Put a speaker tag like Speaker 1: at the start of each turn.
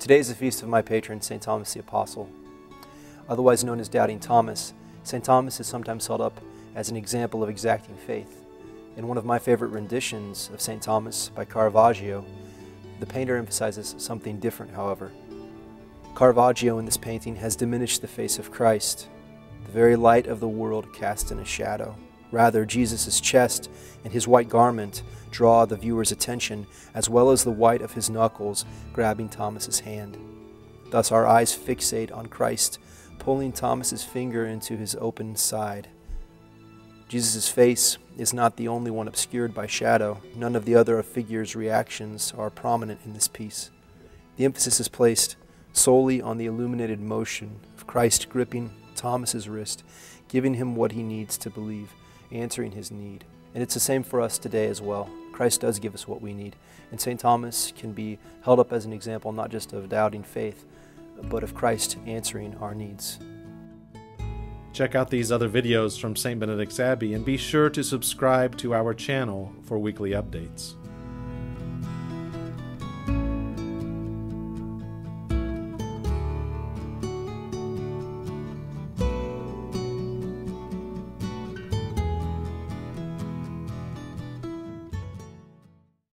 Speaker 1: Today is the feast of my patron, St. Thomas the Apostle. Otherwise known as Doubting Thomas, St. Thomas is sometimes held up as an example of exacting faith. In one of my favorite renditions of St. Thomas by Caravaggio, the painter emphasizes something different, however. Caravaggio in this painting has diminished the face of Christ, the very light of the world cast in a shadow. Rather, Jesus' chest and his white garment draw the viewer's attention, as well as the white of his knuckles grabbing Thomas's hand. Thus, our eyes fixate on Christ, pulling Thomas's finger into his open side. Jesus' face is not the only one obscured by shadow. None of the other figures' reactions are prominent in this piece. The emphasis is placed solely on the illuminated motion of Christ gripping Thomas's wrist, giving him what he needs to believe, answering his need. And it's the same for us today as well. Christ does give us what we need. And St. Thomas can be held up as an example not just of doubting faith, but of Christ answering our needs.
Speaker 2: Check out these other videos from St. Benedict's Abbey and be sure to subscribe to our channel for weekly updates.